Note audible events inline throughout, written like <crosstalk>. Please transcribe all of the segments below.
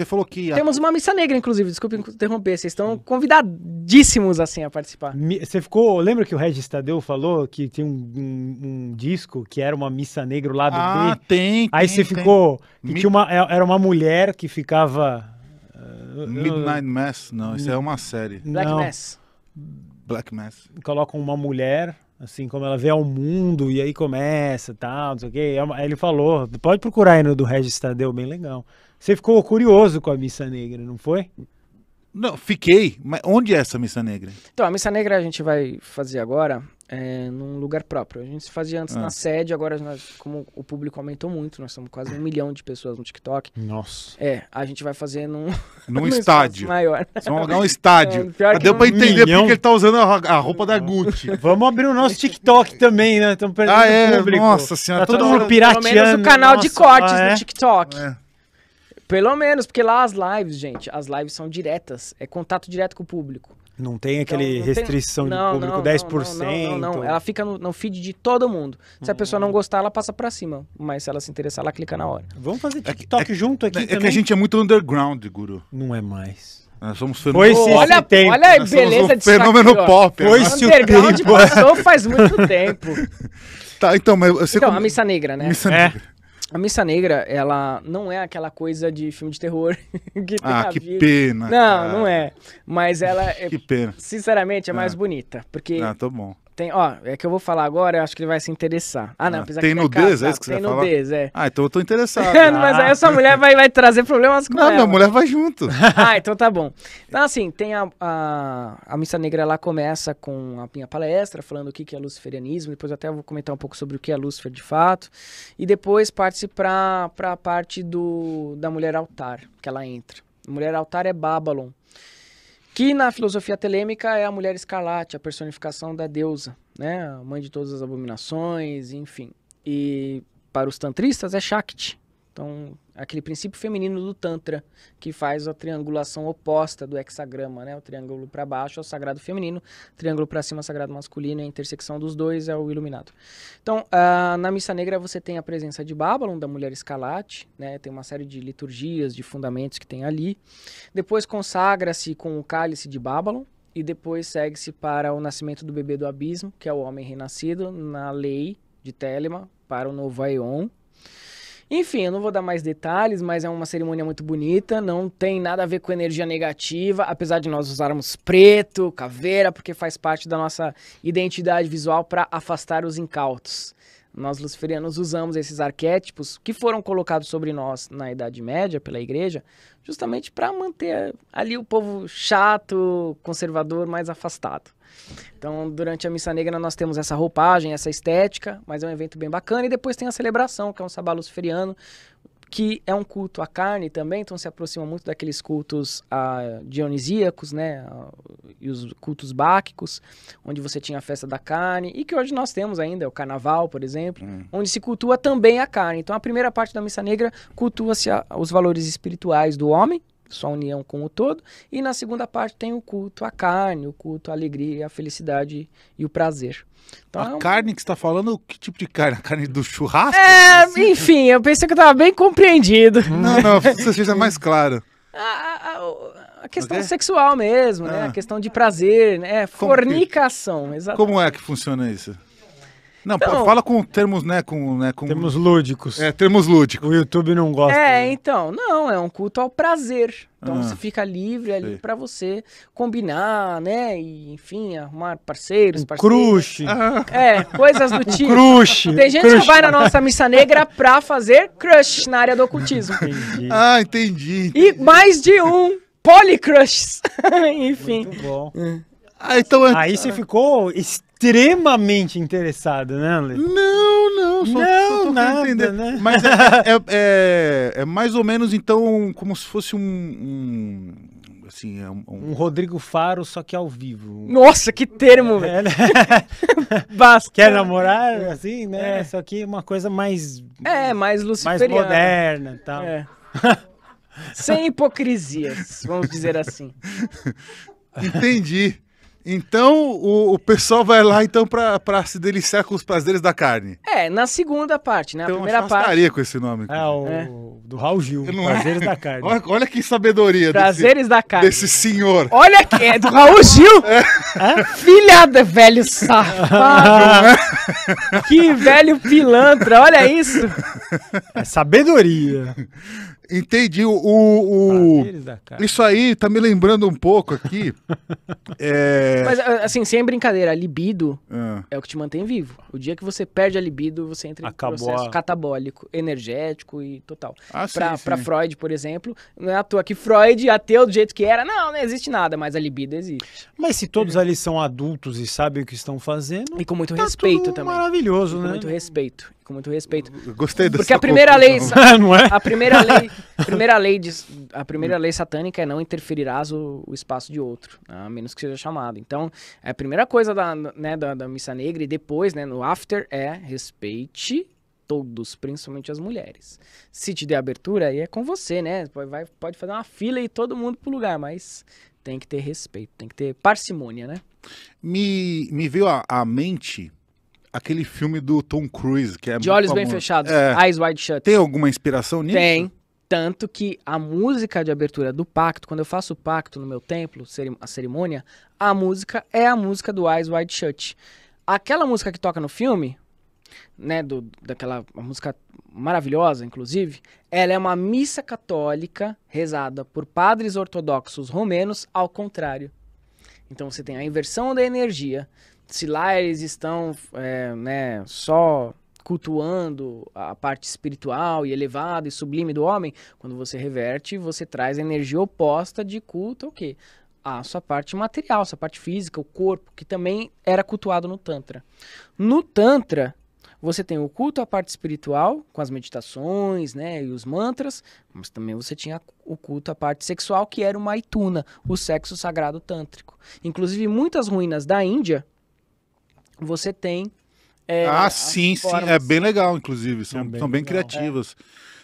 Você falou que. a- Temos uma missa negra, inclusive, desculpe interromper. Vocês estão convidadíssimos, assim, a participar. Você ficou. Lembra que o Regis Tadeu falou que tinha um, um- um disco que era uma missa negra, o lado Ah, B? tem. Aí tem, você tem. ficou. Que Mi- tinha uma, é- era uma mulher que ficava. uh, Midnight Mass? Não, isso é uma série. Black não, Mass. Black Mass. colocam uma mulher, assim, como ela vê ao mundo, e aí começa tal, não sei o quê. É Aí ele falou, pode procurar aí no do Regis Tadeu, bem legal. Você ficou curioso com a Missa Negra, não foi? Não, fiquei. Mas onde é essa missa negra? Então, a missa negra a gente vai fazer agora é, num lugar próprio. A gente fazia antes Ah. na sede, agora nós, como o público aumentou muito, nós somos quase um milhão de pessoas no TikTok. Nossa. É, a gente vai fazer num, Num <laughs> estádio. maior. Vocês vão alugar um estádio. É, Ah, Deu um pra entender milhão. porque ele tá usando a, a roupa da Gucci. <laughs> Vamos abrir o nosso TikTok também, né? Estamos perdendo Ah, é? público. Nossa senhora, Tá todo toda mundo pirateando. Pelo menos o canal de Nossa, cortes ah, é? do TikTok. É. Pelo menos, porque lá as lives, gente, as lives são diretas. É contato direto com o público. Não tem Então, aquele não tem- restrição Não, de público não, 10%. Não, não, não, Ela fica no, no feed de todo mundo. Se a pessoa não gostar, ela passa pra cima. Mas se ela se interessar, ela clica na hora. Vamos fazer É que- TikTok junto aqui É também. que a gente é muito underground, Guru. Não é mais. Nós somos Foi fenômenos. sim, olha, esse tempo. olha a Nós somos beleza um de fenômeno pop. Foi né? sim. Underground tempo. passou faz muito tempo. <laughs> Tá, então, mas você Então, como- a Missa Negra, né? Missa É. Negra. A Missa Negra, ela não é aquela coisa de filme de terror <laughs> que tem Ah, que vida. pena. Não, cara. não é. Mas ela, é, Que pena. sinceramente, é mais Ah. bonita. Porque Ah, tá bom. Tem, ó, é que eu vou falar agora, eu acho que ele vai se interessar. Ah, não, Ah, apesar tem que ele nudez, é casado, isso que você Tem vai falar? nudez, é. Ah, então eu tô interessado. <laughs> Mas aí a sua mulher vai, vai trazer problemas com Não, ela. minha mulher vai junto. <laughs> Ah, então tá bom. Então, assim, tem a, a, a Missa Negra, ela começa com a minha palestra, falando o que, que é luciferianismo, depois eu até vou comentar um pouco sobre o que é Lúcifer de fato, e depois parte pra, pra parte do, da mulher altar, que ela entra. Mulher altar é Babylon, que na filosofia telêmica é a mulher escarlate, a personificação da deusa, né? A mãe de todas as abominações, enfim. E para os tantristas é Shakti. Então, aquele princípio feminino do Tantra, que faz a triangulação oposta do hexagrama, né? O triângulo para baixo é o sagrado feminino, triângulo para cima é o sagrado masculino, e a intersecção dos dois é o iluminado. Então, ah, na Missa Negra você tem a presença de Babylon, da mulher escalate, né? Tem uma série de liturgias, de fundamentos que tem ali. Depois consagra-se com o cálice de Babylon, e depois segue-se para o nascimento do bebê do abismo, que é o homem renascido, na lei de Telema, para o novo Aeon. Enfim, eu não vou dar mais detalhes, mas é uma cerimônia muito bonita, não tem nada a ver com energia negativa, apesar de nós usarmos preto, caveira, porque faz parte da nossa identidade visual para afastar os incautos. Nós luciferianos usamos esses arquétipos que foram colocados sobre nós na Idade Média pela igreja, justamente para manter ali o povo chato, conservador, mais afastado. Então, durante a Missa Negra nós temos essa roupagem, essa estética, mas é um evento bem bacana. E depois tem a celebração, que é um sabá luciferiano, que é um culto à carne também, então se aproxima muito daqueles cultos ah, dionisíacos, né, ah, e os cultos báquicos, onde você tinha a festa da carne, e que hoje nós temos ainda, o carnaval, por exemplo, Hum. onde se cultua também a carne. Então a primeira parte da Missa Negra cultua-se os valores espirituais do homem, sua união com o todo, e na segunda parte tem o culto à carne, o culto à alegria, à felicidade e o prazer. Então, é A um- carne que você tá falando, que tipo de carne? A carne do churrasco? É, enfim, eu pensei que eu tava bem compreendido. Não, não, você seja mais claro. A, a- a- questão quê? sexual mesmo, né? Ah. A questão de prazer, né? Que- Fornicação, exato. Como é que funciona isso? Não, pô, Então- fala com termos, né, com, né, com... Temos lúdicos. É, termos lúdicos. O YouTube não gosta. É, então, não, é um culto ao prazer. Então Ah, você fica livre ali pra você combinar, né? E, enfim, arrumar parceiros, parceiras. crush. Ah, É, coisas do <laughs> tipo. Crush. Tem gente crush. que vai na nossa missa negra pra fazer crush na área do ocultismo. Entendi. ah, entendi. E mais de um polycrush. <laughs> Enfim. Muito bom. Ah, então... é- Aí você ficou extremamente interessado, né, Ale? Não, não, só, Não, só tô nada, entender. né? Mas <laughs> é, é, é- é mais ou menos, então, como se fosse um... um- assim, é um... um- Um Rodrigo Faro, só que ao vivo. Nossa, que termo, velho. É, né? <laughs> Basta. Quer namorar, assim, né? É. Só que uma coisa mais, É, mais mais luciferiano. moderna e tal. É. <laughs> Sem hipocrisias, vamos dizer assim. Entendi. Então o, o pessoal vai lá então pra, pra se deliciar com os prazeres da carne. É, na segunda parte, né? A Então primeira eu parte. com esse nome. É, o É. do Raul Gil, Não é? Prazeres da Carne. Olha, olha que sabedoria desse, Prazeres da carne. desse senhor. Olha que é do Raul Gil! <laughs> É. Filha da velho safado! que velho pilantra, olha isso! É sabedoria. <laughs> Entendi. O, o- o-. Isso aí tá me lembrando um pouco aqui. <laughs> é... Mas assim, sem brincadeira, a libido Ah, é o que te mantém vivo. O dia que você perde a libido, você entra em Acabou processo a- catabólico, energético e total. ah, sim, Pra, sim. pra Freud, por exemplo, não é à toa que Freud, ateu do jeito que era, não, não existe nada, mas a libido existe. Mas se todos ali são adultos e sabem o que estão fazendo, E com muito tá respeito tudo também. maravilhoso, Com né? muito respeito. Com muito respeito. Gostei dessa Porque a primeira lei, <laughs> conclusão. não é? a primeira lei, a <laughs> primeira lei, de, a primeira lei satânica é não interferirás o, o espaço de outro, né, a menos que seja chamado. Então, a primeira coisa da, né, da, da missa negra e depois, né, no after é respeite todos, principalmente as mulheres. Se te der abertura, aí é com você, né? Pode, vai, pode fazer uma fila e todo mundo pro lugar, mas tem que ter respeito, tem que ter parcimônia, né? Me, me veio à, mente aquele filme do Tom Cruise, que é De olhos bem famoso. fechados, É. eyes wide shut. Tem alguma inspiração nisso? Tem. Tanto que a música de abertura do pacto, quando eu faço o pacto no meu templo, a cerimônia, a música é a música do Eyes Wide Shut. Aquela música que toca no filme, né, do, daquela música maravilhosa, inclusive, ela é uma missa católica rezada por padres ortodoxos romenos ao contrário. Então você tem a inversão da energia. Se lá eles estão é, né, só cultuando a parte espiritual e elevada e sublime do homem, quando você reverte, você traz a energia oposta de culto o quê? A sua parte material, sua parte física, o corpo, que também era cultuado no Tantra. No Tantra, você tem o culto à parte espiritual, com as meditações, né, e os mantras, mas também você tinha o culto à parte sexual, que era o Maituna, o sexo sagrado tântrico. Inclusive, muitas ruínas da Índia, você tem... é, ah, sim, sim. É bem legal, inclusive. São, É bem são bem legal. criativas.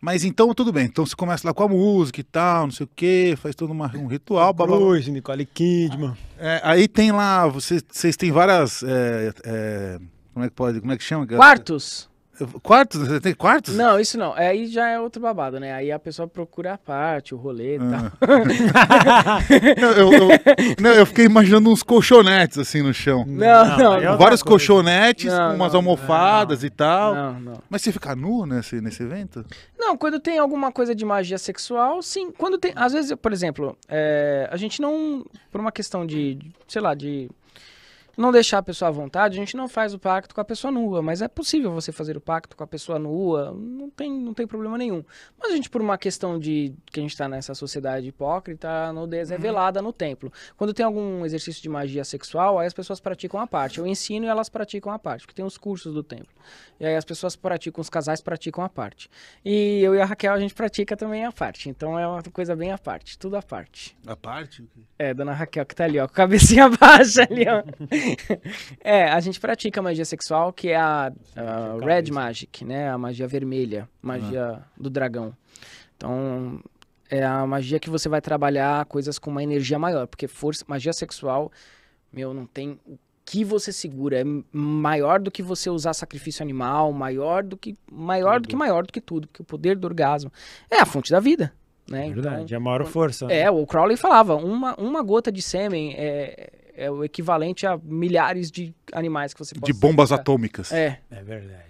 Mas então, tudo bem. Então você começa lá com a música e tal, não sei o quê, faz todo uma- um ritual. blá. Cruz, Nicole Kidman. É, aí tem lá, vocês, vocês têm várias. é, é, como é que pode? Como é que chama? Quartos? Quartos? Você tem quartos? Não, isso não. É, Aí já é outro babado, né? Aí a pessoa procura a parte, o rolê e tal. Ah. <laughs> Não, eu, eu- não, eu fiquei imaginando uns colchonetes assim no chão. Não, não, é não. outra Vários colchonetes, com umas não, almofadas e tal. Não, não. Mas você fica nu nesse, nesse evento? Não, quando tem alguma coisa de magia sexual, sim. Quando tem. Às vezes, por exemplo, é, a gente não. Por uma questão de, sei lá, de. Não deixar a pessoa à vontade, a gente não faz o pacto com a pessoa nua, mas é possível você fazer o pacto com a pessoa nua, não tem, não tem problema nenhum. Mas a gente, por uma questão de que a gente está nessa sociedade hipócrita, a nudez é velada no templo. Quando tem algum exercício de magia sexual, aí as pessoas praticam a parte. Eu ensino e elas praticam a parte, porque tem os cursos do templo. E aí as pessoas praticam, os casais praticam a parte. E eu e a Raquel, a gente pratica também a parte. Então é uma coisa bem à parte, tudo à parte. A parte? É, dona Raquel que tá ali, ó, com a cabecinha <laughs> baixa ali, ó. <laughs> <laughs> é, a gente pratica magia sexual, que é a, a Red Magic, né? A magia vermelha, magia do dragão. Então, é a magia que você vai trabalhar coisas com uma energia maior, porque força, magia sexual, meu, não tem o que você segura, é maior do que você usar sacrifício animal, maior do que maior do que maior do que tudo, porque o poder do orgasmo é a fonte da vida, né? É Então, verdade, é a maior força. né? é, o Crowley falava, uma, uma gota de sêmen é, é o equivalente a milhares de animais que você pode De bombas sacrificar. atômicas. É, É verdade.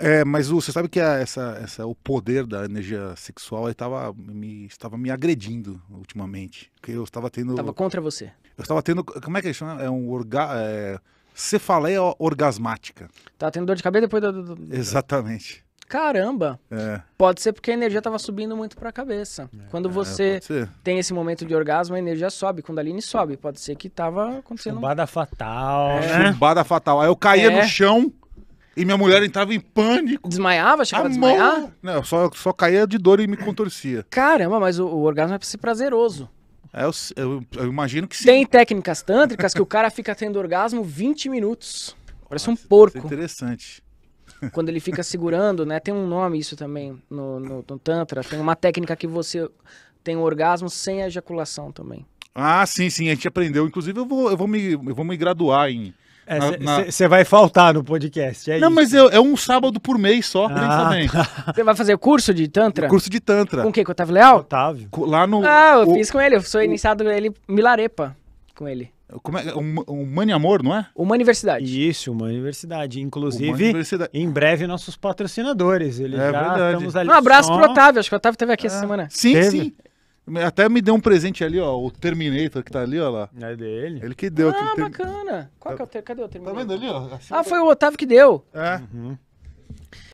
É, mas você sabe que a- essa, essa, o poder da energia sexual estava me, estava me agredindo ultimamente. Porque eu estava tendo. tava contra você. Eu estava tendo. Como é que chama? É um orga, é, cefaleia orgasmática. Tava tendo dor de cabeça depois do... do- do- Exatamente. Caramba! É, Pode ser porque a energia tava subindo muito pra cabeça. Quando é, você ser. tem esse momento de orgasmo, a energia sobe. Quando a Aline sobe, pode ser que tava acontecendo... Chumbada fatal, né? Chumbada fatal. Aí eu caía É. no chão e minha mulher entrava em pânico. Desmaiava? Chegava a A desmaiar? mão. Não, eu só, só caía de dor e me contorcia. Caramba, mas o, o orgasmo é pra ser prazeroso. É, eu, eu- eu imagino que sim. Tem técnicas tântricas que o cara fica tendo orgasmo 20 minutos. Parece um Isso é porco. interessante. Quando ele fica segurando, né? Tem um nome isso também no, no, no Tantra. Tem uma técnica que você tem um orgasmo sem ejaculação também. Ah, sim, sim, a gente aprendeu. Inclusive, eu vou, eu vou, me, eu vou me graduar em. Na- na- Você vai faltar no podcast, é Não, isso. mas é, é um sábado por mês só, Ah, bem. <laughs> Você vai fazer o curso de Tantra? Curso de Tantra. Com o quê? Com o Otávio Leal? Otávio. Lá no. Ah, eu o- fiz com ele. Eu sou iniciado ele Milarepa com ele. Como é? Um, um Mani Amor, não é? Uma universidade. Isso, uma universidade. Uma Inclusive, universidade. em breve, nossos patrocinadores. Eles É já verdade. estamos ali. Um abraço só- pro Otávio. Acho que o Otávio teve aqui essa semana. Sim, Teve? sim. Até me deu um presente ali, ó. O Terminator que tá ali, ó lá. É dele. Ele que deu. Ah, aquele ter- bacana. Qual que é o ter... Cadê o Tá terminal? vendo ali, ó? Assim, Ah, foi o Otávio que deu. É. Uhum.